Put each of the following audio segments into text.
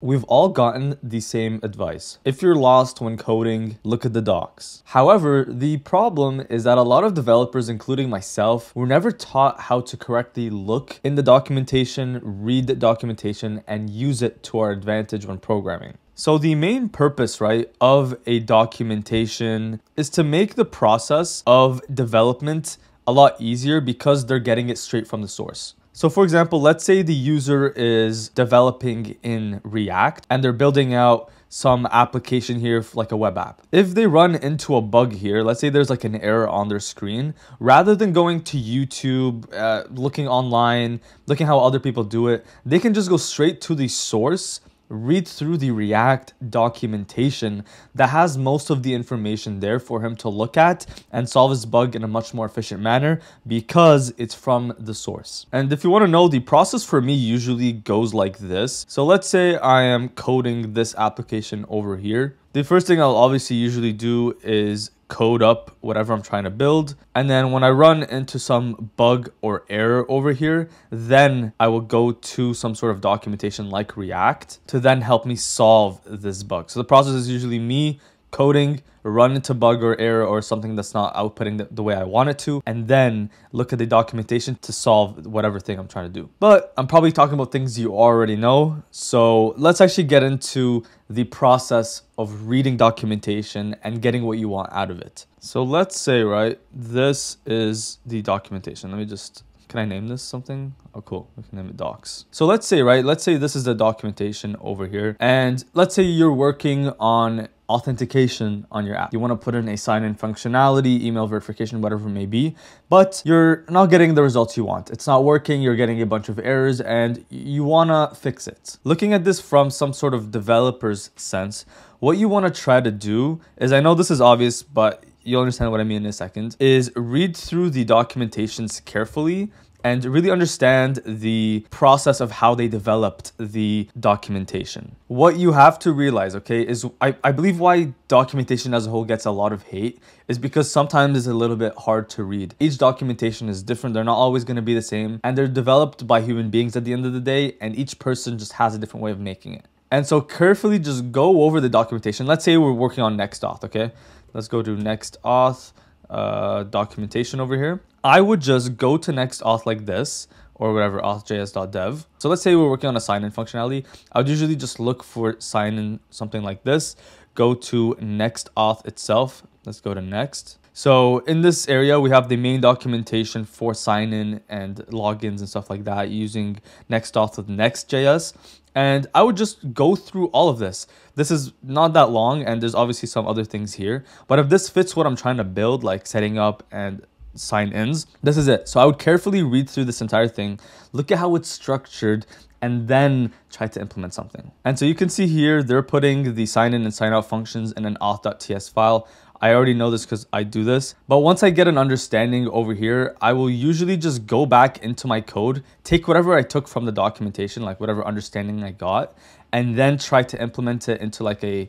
We've all gotten the same advice. If you're lost when coding, look at the docs. However, the problem is that a lot of developers, including myself, were never taught how to correctly look in the documentation, read the documentation, and use it to our advantage when programming. So the main purpose, right, of a documentation is to make the process of development a lot easier because they're getting it straight from the source. So for example, let's say the user is developing in React and they're building out some application here like a web app. If they run into a bug here, let's say there's like an error on their screen, rather than going to YouTube, uh, looking online, looking how other people do it, they can just go straight to the source read through the React documentation that has most of the information there for him to look at and solve his bug in a much more efficient manner because it's from the source. And if you want to know, the process for me usually goes like this. So let's say I am coding this application over here. The first thing I'll obviously usually do is code up whatever I'm trying to build. And then when I run into some bug or error over here, then I will go to some sort of documentation like React to then help me solve this bug. So the process is usually me coding, run into bug or error or something that's not outputting the, the, way I want it to, and then look at the documentation to solve whatever thing I'm trying to do. But I'm probably talking about things you already know. So let's actually get into the process of reading documentation and getting what you want out of it. So let's say, right, this is the documentation. Let me just can I name this something? Oh, cool. We can name it docs. So let's say, right, let's say this is the documentation over here. And let's say you're working on authentication on your app. You want to put in a sign-in functionality, email verification, whatever it may be, but you're not getting the results you want. It's not working, you're getting a bunch of errors, and you want to fix it. Looking at this from some sort of developer's sense, what you want to try to do is, I know this is obvious, but you'll understand what I mean in a second, is read through the documentations carefully and really understand the process of how they developed the documentation. What you have to realize, okay, is I, I believe why documentation as a whole gets a lot of hate is because sometimes it's a little bit hard to read. Each documentation is different. They're not always going to be the same and they're developed by human beings at the end of the day and each person just has a different way of making it. And so carefully just go over the documentation. Let's say we're working on NextAuth, okay? Let's go to NextAuth uh, documentation over here. I would just go to NextAuth like this or whatever authjs.dev. So let's say we're working on a sign-in functionality. I would usually just look for sign-in something like this. Go to NextAuth itself. Let's go to next. So in this area, we have the main documentation for sign-in and logins and stuff like that using NextAuth with Next.js. And I would just go through all of this. This is not that long and there's obviously some other things here. But if this fits what I'm trying to build, like setting up and sign ins, this is it. So I would carefully read through this entire thing, look at how it's structured, and then try to implement something. And so you can see here, they're putting the sign in and sign out functions in an auth.ts file. I already know this because I do this. But once I get an understanding over here, I will usually just go back into my code, take whatever I took from the documentation, like whatever understanding I got, and then try to implement it into like a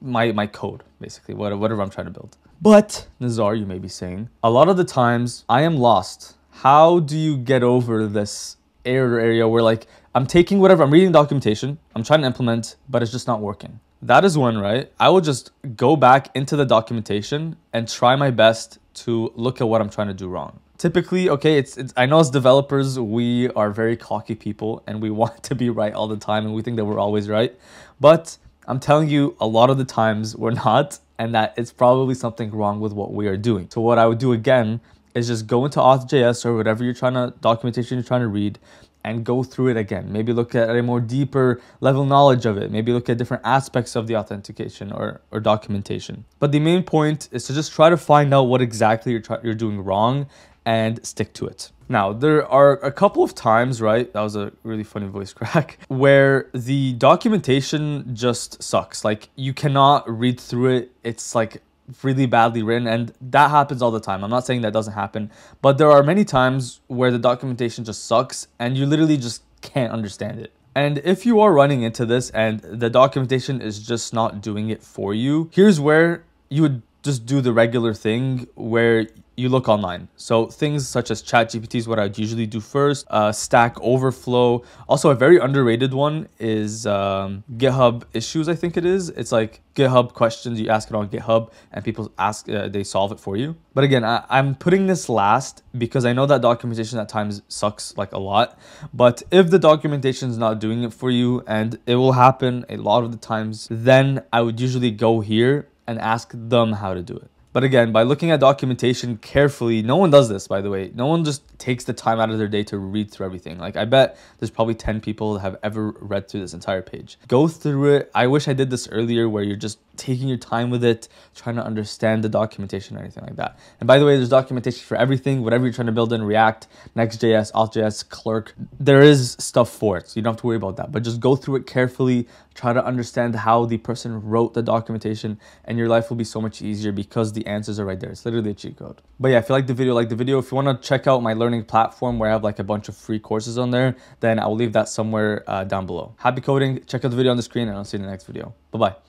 my my code, basically, whatever I'm trying to build. But Nizar, you may be saying, a lot of the times I am lost. How do you get over this error area where like I'm taking whatever, I'm reading documentation, I'm trying to implement, but it's just not working. That is one, right? I will just go back into the documentation and try my best to look at what I'm trying to do wrong. Typically, okay, it's, it's I know as developers, we are very cocky people and we want to be right all the time and we think that we're always right. But I'm telling you, a lot of the times we're not, and that it's probably something wrong with what we are doing. So what I would do again is just go into Auth.js or whatever you're trying to documentation you're trying to read and go through it again. Maybe look at a more deeper level knowledge of it. Maybe look at different aspects of the authentication or, or documentation. But the main point is to just try to find out what exactly you're, you're doing wrong and stick to it. Now, there are a couple of times, right? That was a really funny voice crack, where the documentation just sucks. Like, you cannot read through it. It's like really badly written and that happens all the time. I'm not saying that doesn't happen but there are many times where the documentation just sucks and you literally just can't understand it. And if you are running into this and the documentation is just not doing it for you here's where you would just do the regular thing where you look online. So things such as ChatGPT is what I'd usually do first. Uh, Stack Overflow. Also, a very underrated one is um, GitHub issues. I think it is. It's like GitHub questions. You ask it on GitHub, and people ask, uh, they solve it for you. But again, I, I'm putting this last because I know that documentation at times sucks like a lot. But if the documentation is not doing it for you, and it will happen a lot of the times, then I would usually go here and ask them how to do it. But again, by looking at documentation carefully, no one does this, by the way. No one just takes the time out of their day to read through everything. Like, I bet there's probably 10 people that have ever read through this entire page. Go through it. I wish I did this earlier where you're just taking your time with it, trying to understand the documentation or anything like that. And by the way, there's documentation for everything, whatever you're trying to build in React, Next.js, Auth.js, Clerk. There is stuff for it, so you don't have to worry about that. But just go through it carefully, try to understand how the person wrote the documentation, and your life will be so much easier because the answers are right there. It's literally a cheat code. But yeah, if you like the video, like the video. If you want to check out my learning platform where I have like a bunch of free courses on there, then I will leave that somewhere uh, down below. Happy coding. Check out the video on the screen, and I'll see you in the next video. Bye bye.